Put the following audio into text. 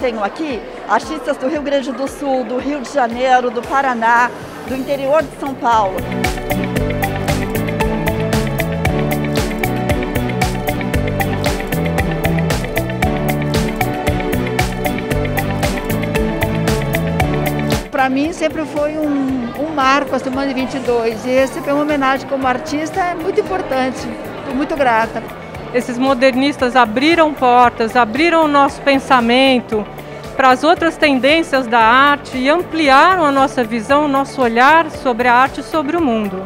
tenho aqui artistas do Rio Grande do Sul, do Rio de Janeiro, do Paraná, do interior de São Paulo. Para mim sempre foi um, um marco a Semana 22 e receber uma homenagem como artista é muito importante. Estou muito grata. Esses modernistas abriram portas, abriram o nosso pensamento para as outras tendências da arte e ampliaram a nossa visão, o nosso olhar sobre a arte e sobre o mundo.